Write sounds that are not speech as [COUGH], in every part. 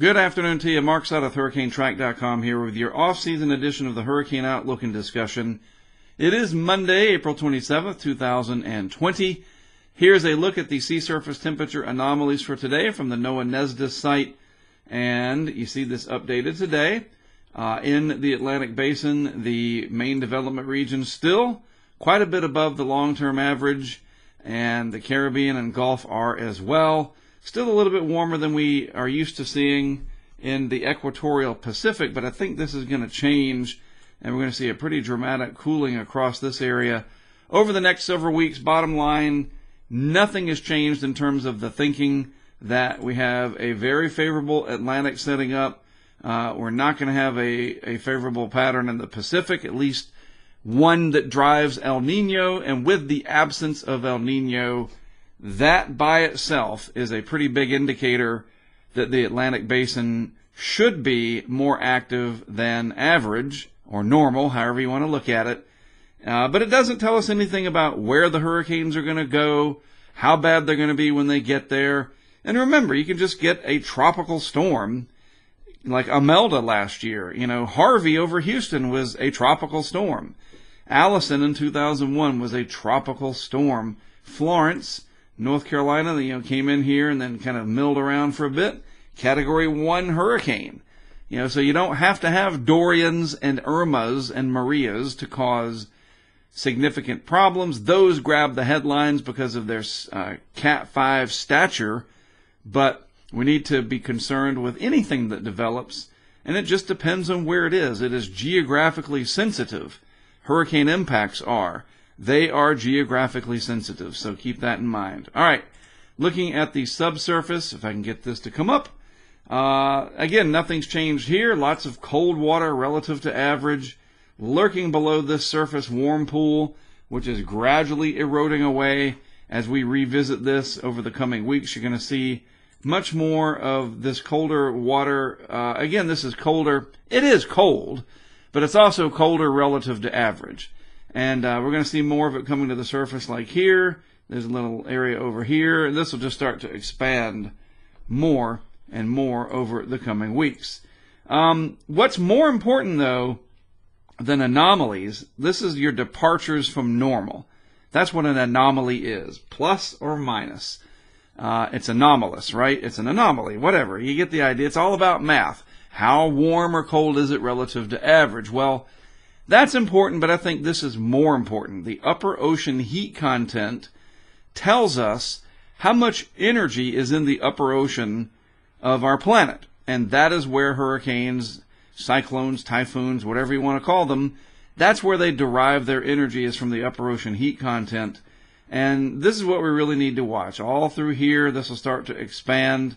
Good afternoon to you. Mark Sudduth, HurricaneTrack.com here with your off-season edition of the Hurricane Outlook and discussion. It is Monday, April 27th, 2020. Here's a look at the sea surface temperature anomalies for today from the NOAA NESDIS site. And you see this updated today. Uh, in the Atlantic Basin, the main development region still quite a bit above the long-term average, and the Caribbean and Gulf are as well. Still a little bit warmer than we are used to seeing in the equatorial Pacific, but I think this is going to change, and we're going to see a pretty dramatic cooling across this area over the next several weeks. Bottom line, nothing has changed in terms of the thinking that we have a very favorable Atlantic setting up. Uh, we're not going to have a, a favorable pattern in the Pacific, at least one that drives El Nino. And with the absence of El Nino, that by itself is a pretty big indicator that the Atlantic basin should be more active than average or normal, however you want to look at it. Uh, but it doesn't tell us anything about where the hurricanes are going to go, how bad they're going to be when they get there. And remember, you can just get a tropical storm like Imelda last year. You know, Harvey over Houston was a tropical storm. Allison in 2001 was a tropical storm. Florence North Carolina, you know, came in here and then kind of milled around for a bit. Category one hurricane. You know, so you don't have to have Dorians and Irmas and Marias to cause significant problems. Those grab the headlines because of their uh, Cat 5 stature, but we need to be concerned with anything that develops, and it just depends on where it is. It is geographically sensitive. Hurricane impacts are they are geographically sensitive, so keep that in mind. All right, looking at the subsurface, if I can get this to come up. Uh, again, nothing's changed here. Lots of cold water relative to average, lurking below this surface warm pool, which is gradually eroding away. As we revisit this over the coming weeks, you're going to see much more of this colder water. Uh, again, this is colder. It is cold, but it's also colder relative to average. And uh, we're going to see more of it coming to the surface like here. There's a little area over here. And this will just start to expand more and more over the coming weeks. Um, what's more important, though, than anomalies, this is your departures from normal. That's what an anomaly is, plus or minus. Uh, it's anomalous, right? It's an anomaly, whatever. You get the idea. It's all about math. How warm or cold is it relative to average? Well, that's important, but I think this is more important. The upper ocean heat content tells us how much energy is in the upper ocean of our planet. And that is where hurricanes, cyclones, typhoons, whatever you want to call them, that's where they derive their energy is from the upper ocean heat content. And this is what we really need to watch. All through here, this will start to expand.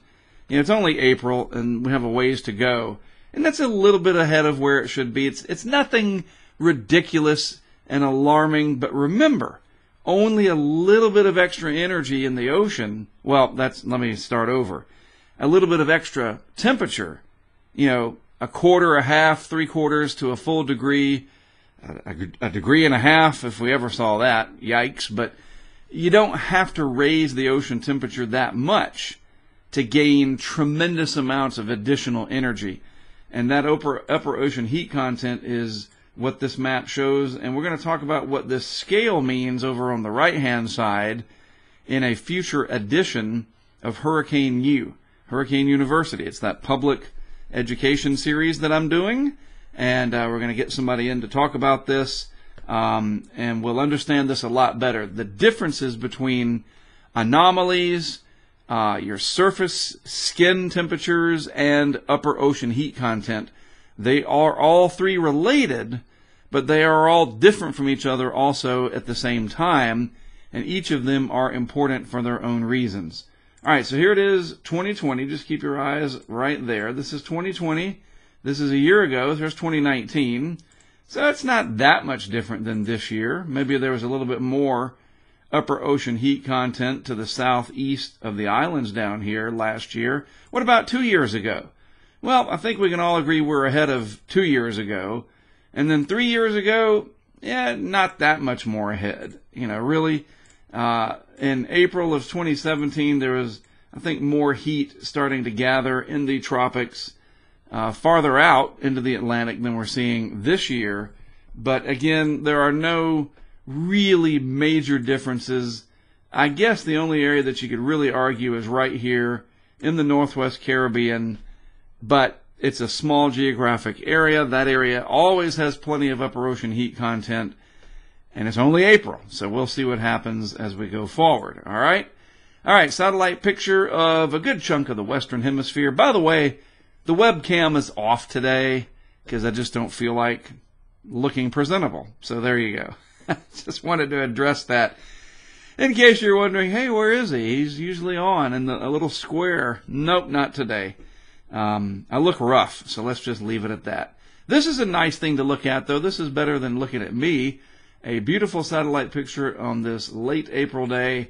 You know, it's only April and we have a ways to go. And that's a little bit ahead of where it should be. It's, it's nothing ridiculous and alarming. But remember, only a little bit of extra energy in the ocean. Well, that's, let me start over. A little bit of extra temperature, you know, a quarter, a half, three quarters to a full degree, a, a, degree and a half if we ever saw that. Yikes. But you don't have to raise the ocean temperature that much to gain tremendous amounts of additional energy. And that upper, upper ocean heat content is what this map shows, and we're going to talk about what this scale means over on the right hand side in a future edition of Hurricane U, Hurricane University. It's that public education series that I'm doing, and uh, we're going to get somebody in to talk about this, um, and we'll understand this a lot better. The differences between anomalies, uh, your surface skin temperatures, and upper ocean heat content they are all three related, but they are all different from each other also at the same time, and each of them are important for their own reasons. All right, so here it is, 2020. Just keep your eyes right there. This is 2020. This is a year ago. There's 2019. So it's not that much different than this year. Maybe there was a little bit more upper ocean heat content to the southeast of the islands down here last year. What about two years ago? Well, I think we can all agree we're ahead of two years ago. And then three years ago, yeah, not that much more ahead. You know, really, uh, in April of 2017, there was I think more heat starting to gather in the tropics uh, farther out into the Atlantic than we're seeing this year. But again, there are no really major differences. I guess the only area that you could really argue is right here in the Northwest Caribbean, but it's a small geographic area. That area always has plenty of upper ocean heat content, and it's only April, so we'll see what happens as we go forward. All right? All right, satellite picture of a good chunk of the Western Hemisphere. By the way, the webcam is off today because I just don't feel like looking presentable. So there you go. [LAUGHS] just wanted to address that. In case you're wondering, hey, where is he? He's usually on in the, a little square. Nope, not today. Um, I look rough, so let's just leave it at that. This is a nice thing to look at, though. This is better than looking at me. A beautiful satellite picture on this late April day.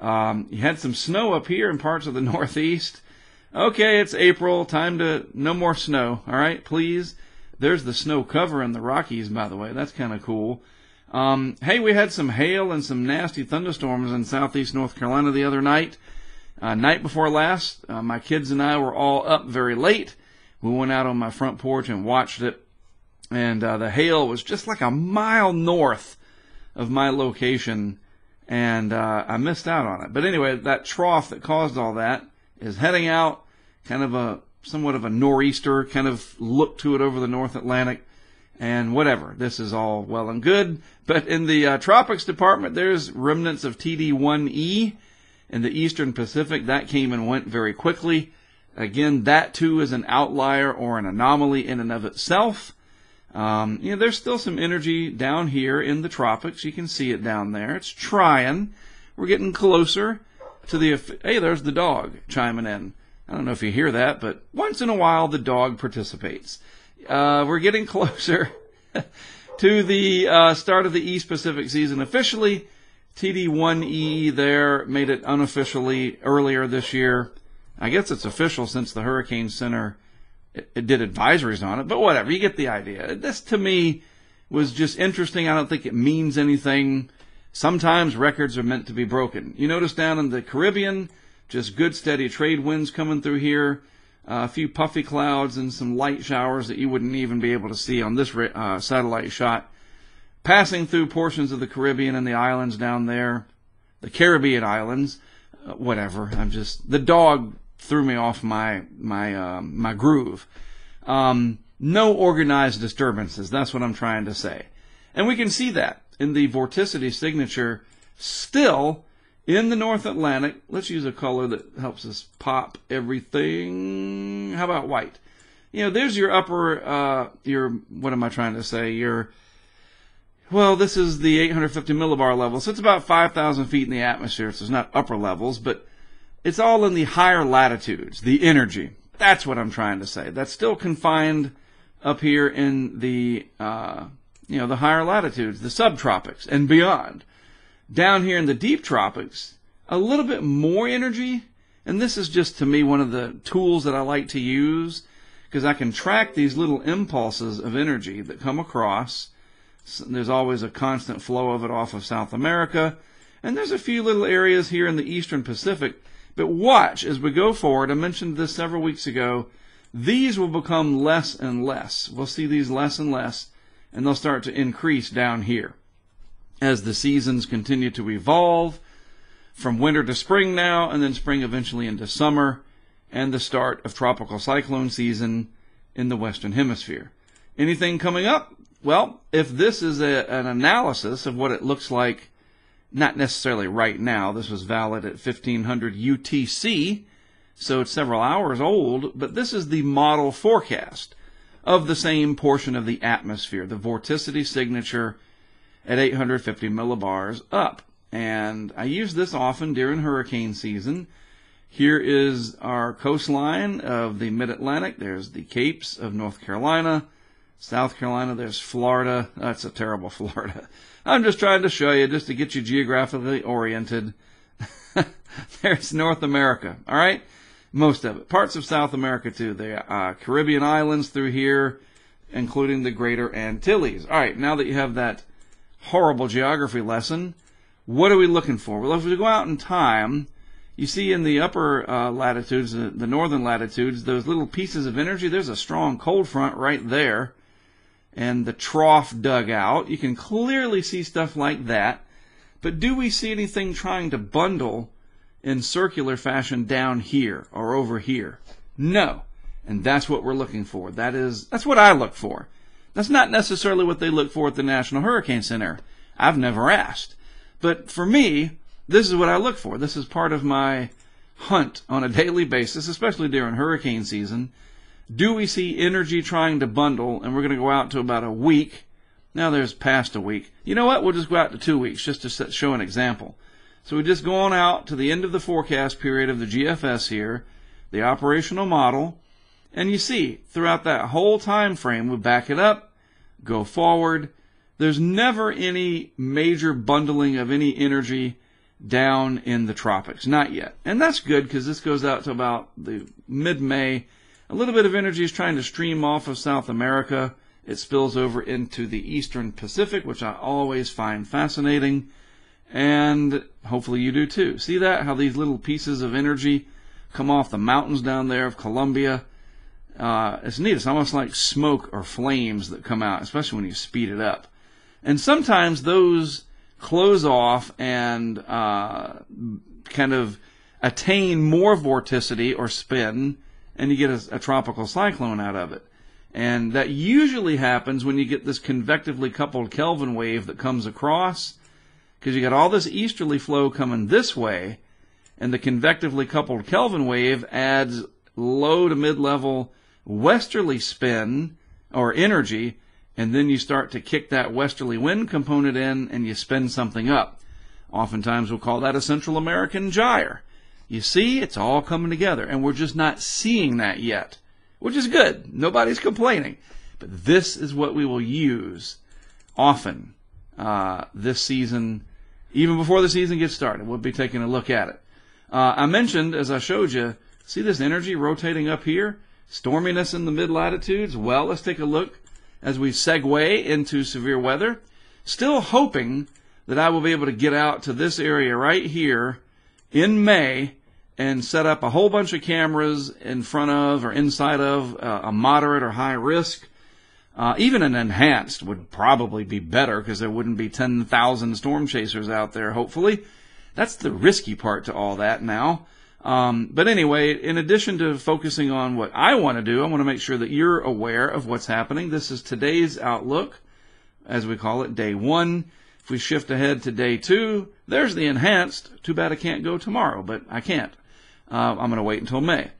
Um, you had some snow up here in parts of the [LAUGHS] Northeast. Okay, it's April. Time to no more snow. All right, please. There's the snow cover in the Rockies, by the way. That's kind of cool. Um, hey, we had some hail and some nasty thunderstorms in southeast North Carolina the other night. Uh, night before last, uh, my kids and I were all up very late. We went out on my front porch and watched it, and uh, the hail was just like a mile north of my location, and uh, I missed out on it. But anyway, that trough that caused all that is heading out, kind of a somewhat of a nor'easter kind of look to it over the North Atlantic and whatever. This is all well and good. But in the uh, tropics department, there's remnants of TD1E in the eastern Pacific. That came and went very quickly. Again, that too is an outlier or an anomaly in and of itself. Um, you know, there's still some energy down here in the tropics. You can see it down there. It's trying. We're getting closer to the. Hey, there's the dog chiming in. I don't know if you hear that, but once in a while the dog participates uh, we're getting [LAUGHS] closer to the uh, start of the East Pacific season officially. TD1E there made it unofficially earlier this year. I guess it's official since the Hurricane Center it, it did advisories on it, but whatever, you get the idea. This to me was just interesting. I don't think it means anything. Sometimes records are meant to be broken. You notice down in the Caribbean, just good steady trade winds coming through here a few puffy clouds and some light showers that you wouldn't even be able to see on this uh, satellite shot. Passing through portions of the Caribbean and the islands down there, the Caribbean islands, uh, whatever. I'm just the dog threw me off my my uh, my groove. Um, no organized disturbances. That's what I'm trying to say, and we can see that in the vorticity signature. Still, in the North Atlantic, let's use a color that helps us pop everything. How about white? You know, there's your upper, uh, your, what am I trying to say? Your, well, this is the 850 millibar level, so it's about 5,000 feet in the atmosphere, so it's not upper levels, but it's all in the higher latitudes, the energy. That's what I'm trying to say. That's still confined up here in the, uh, you know, the higher latitudes, the subtropics and beyond down here in the deep tropics, a little bit more energy. And this is just to me one of the tools that I like to use because I can track these little impulses of energy that come across. There's always a constant flow of it off of South America. And there's a few little areas here in the Eastern Pacific. But watch as we go forward. I mentioned this several weeks ago. These will become less and less. We'll see these less and less, and they'll start to increase down here as the seasons continue to evolve from winter to spring now, and then spring eventually into summer, and the start of tropical cyclone season in the Western Hemisphere. Anything coming up? Well, if this is a, an analysis of what it looks like, not necessarily right now, this was valid at 1500 UTC, so it's several hours old, but this is the model forecast of the same portion of the atmosphere, the vorticity signature at 850 millibars up. And I use this often during hurricane season. Here is our coastline of the mid Atlantic. There's the Capes of North Carolina. South Carolina, there's Florida. That's a terrible [LAUGHS] Florida. I'm just trying to show you, just to get you geographically oriented. [LAUGHS] there's North America, all right? Most of it. Parts of South America, too. The Caribbean islands through here, including the Greater Antilles. All right, now that you have that horrible geography lesson. What are we looking for? Well, if we go out in time, you see in the upper uh, latitudes, the, the northern latitudes, those little pieces of energy, there's a strong cold front right there. And the trough dug out. You can clearly see stuff like that. But do we see anything trying to bundle in circular fashion down here or over here? No. And that's what we're looking for. That is, that's what I look for. That's not necessarily what they look for at the National Hurricane Center. I've never asked. But for me, this is what I look for. This is part of my hunt on a [LAUGHS] daily basis, especially during hurricane season. Do we see energy trying to bundle? And we're going to go out to about a week. Now there's past a week. You know what? We'll just go out to two weeks just to show an example. So we just go on out to the end of the forecast period of the GFS here, the operational model, and you see throughout that whole time frame, we back it up, go forward. There's never any major bundling of any energy down in the tropics. Not yet. And that's good because this goes out to about the mid May. A little bit of energy is trying to stream off of South America. It spills over into the eastern Pacific, which I always find fascinating. And hopefully you do too. See that? How these little pieces of energy come off the mountains down there of Colombia. Uh, it's neat. It's almost like smoke or flames that come out, especially when you speed it up. And sometimes those close off and uh, kind of attain more vorticity or spin, and you get a, a, tropical cyclone out of it. And that usually happens when you get this convectively coupled Kelvin wave that comes across, because you got all this easterly flow coming this way, and the convectively coupled Kelvin wave adds low to mid level westerly spin or energy and then you start to kick that westerly wind component in and you spin something up. Oftentimes we'll call that a Central American gyre. You see, it's all coming together, and we're just not seeing that yet, which is good. Nobody's complaining. But this is what we will use often uh, this season, even before the season gets started. We'll be taking a look at it. Uh, I mentioned, as I showed you, see this energy rotating up here? Storminess in the mid latitudes? Well, let's take a look as we segue into severe weather. Still hoping that I will be able to get out to this area right here in May and set up a whole bunch of cameras in front of or inside of uh, a moderate or high risk. Uh, even an enhanced would probably be better because there wouldn't be 10,000 storm chasers out there, hopefully. That's the risky part to all that now. Um, but anyway, in addition to focusing on what I want to do, I want to make sure that you're aware of what's happening. This is today's outlook, as we call it, day one. If we shift ahead to day two, there's the enhanced. Too bad I can't go tomorrow, but I can't. Uh, I'm going to wait until May.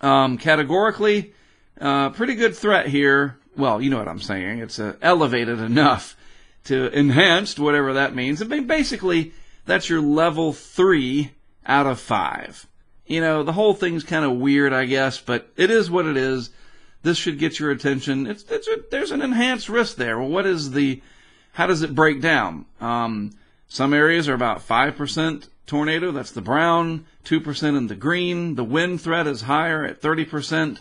Um, categorically, uh, pretty good threat here. Well, you know what I'm saying. It's uh, elevated enough to enhanced, whatever that means. I mean, basically, that's your level three out of five. You know, the whole thing's kind of weird, I guess, but it is what it is. This should get your attention. It's, it's a, there's an enhanced risk there. Well, what is the, how does it break down? Um, some areas are about 5% tornado. That's the brown, 2% in the green. The wind threat is higher at 30%.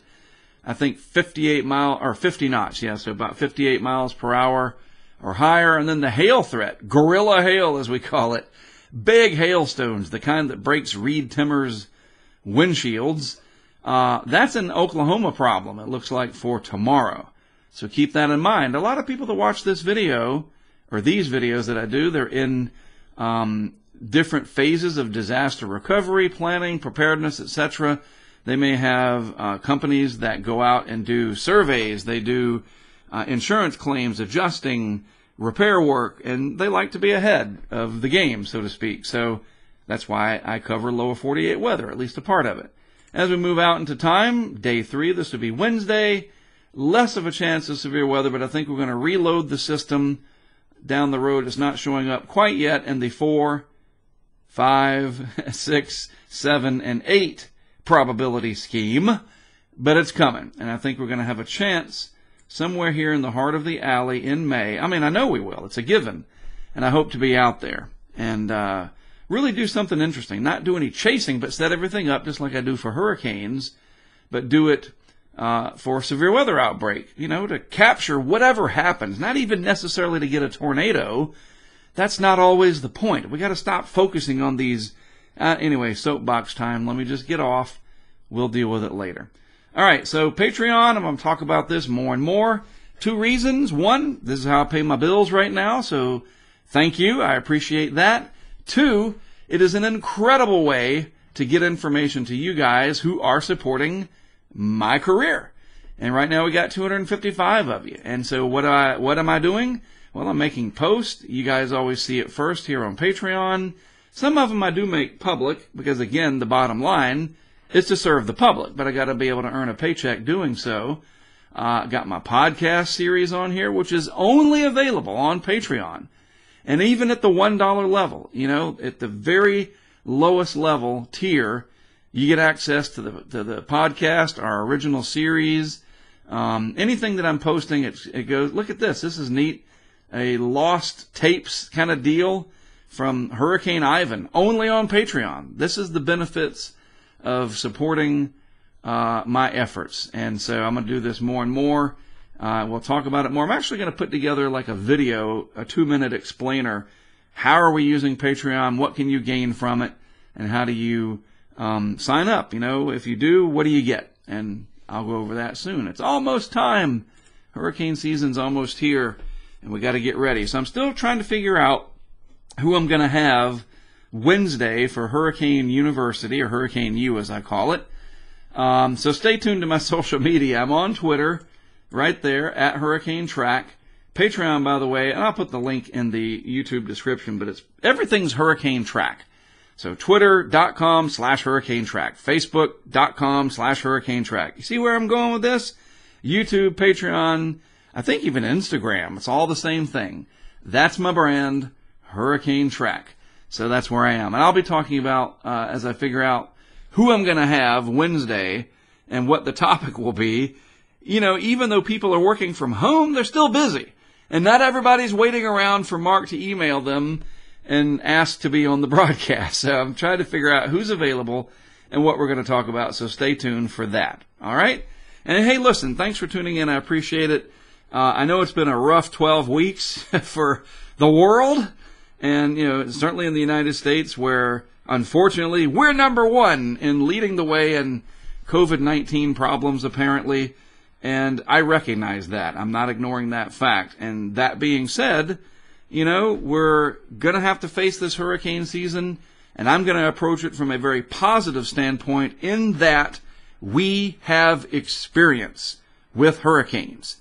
I think 58 mile or 50 knots. Yeah, so about 58 miles per hour or higher. And then the hail threat, gorilla hail as we call it, big hailstones, the kind that breaks Reed timbers windshields. Uh, that's an Oklahoma problem, it looks like, for tomorrow. So keep that in mind. A lot of people that watch this video, or these videos that I do, they're in um, different phases of disaster recovery, planning, preparedness, etc. They may have uh, companies that go out and do surveys. They do uh, insurance claims, adjusting, repair work, and they like to be ahead of the game, so to speak. So that's why I cover lower 48 weather, at least a part of it. As we move out into time, day three, this would be Wednesday. Less of a chance of severe weather, but I think we're going to reload the system down the road. It's not showing up quite yet in the four, five, [LAUGHS] six, seven, and eight probability scheme, but it's coming. And I think we're going to have a chance somewhere here in the heart of the alley in May. I mean, I know we will. It's a given. And I hope to be out there and uh, really do something interesting. Not do any chasing, but set everything up just like I do for hurricanes, but do it uh, for a severe weather outbreak, you know, to capture whatever happens, not even necessarily to get a tornado. That's not always the point. We got to stop focusing on these Uh, anyway, soapbox time. Let me just get off. We'll deal with it later. All right, so Patreon, I'm going to talk about this more and more. Two reasons. One, this is how I pay my bills right now, so thank you. I appreciate that. Two, it is an incredible way to get information to you guys who are supporting my career. And right now we got 255 of you. And so what I what am I doing? Well, I'm making posts. You guys always see it first here on Patreon. Some of them I do make public because again, the bottom line is to serve the public, but I got to be able to earn a paycheck doing so. Uh, got my podcast series on here, which is only available on Patreon. And even at the $1 level, you know, at the very lowest level tier, you get access to the, to the podcast, our original series, um, anything that I'm posting, it, it goes, look at this. This is neat. A lost tapes kind of deal from Hurricane Ivan, only on Patreon. This is the benefits of supporting uh, my efforts. And so I'm going to do this more and more. Uh, we'll talk about it more. I'm actually going to put together like a video, a two minute explainer. How are we using Patreon? What can you gain from it? And how do you um, sign up? You know, if you do, what do you get? And I'll go over that soon. It's almost time. Hurricane season's almost here, and we got to get ready. So I'm still trying to figure out who I'm going to have Wednesday for Hurricane University, or Hurricane U as I call it. Um, so stay tuned to my [LAUGHS] social media. I'm on Twitter, right there, at Hurricane Track. Patreon, by the way, and I'll put the link in the YouTube description, but it's everything's Hurricane Track. So twitter.com slash hurricane track, facebook.com slash hurricane track. You see where I'm going with this? YouTube, Patreon, I think even Instagram. It's all the same thing. That's my brand, Hurricane Track. So that's where I am. And I'll be talking about, uh, as I figure out who I'm going to have Wednesday and what the topic will be. You know, even though people are working from home, they're still busy. And not everybody's waiting around for Mark to email them and ask to be on the [LAUGHS] broadcast. So I'm trying to figure out who's available and what we're going to talk about. So stay tuned for that. All right. And hey, listen, thanks for tuning in. I appreciate it. Uh, I know it's been a rough 12 weeks [LAUGHS] for the world and, you know, certainly in the United States where unfortunately we're number one in leading the way in COVID-19 problems apparently. And I recognize that. I'm not ignoring that fact. And that being said, you know, we're going to have to face this hurricane season, and I'm going to approach it from a very positive standpoint in that we have experience with hurricanes.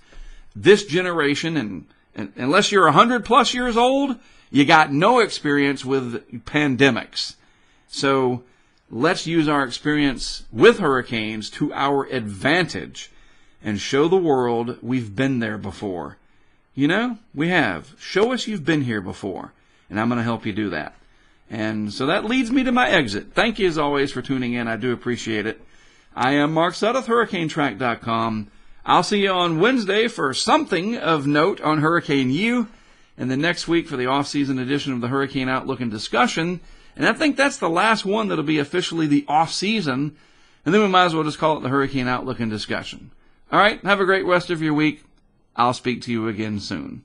This generation, and, and unless you're 100 plus years old, you got no experience with pandemics. So let's use our experience with hurricanes to our advantage and show the world we've been there before. You know, we have. Show us you've been here before, and I'm going to help you do that. And so that leads me to my exit. Thank you as always for tuning in. I do appreciate it. I am Mark Sudduth, HurricaneTrack.com. I'll see you on Wednesday for something of note on Hurricane U and the next week for the off-season edition of the Hurricane Outlook and Discussion. And I think that's the last one that'll be officially the off-season. And then we might as well just call it the Hurricane Outlook and Discussion. All right. Have a great rest of your week. I'll speak to you again soon.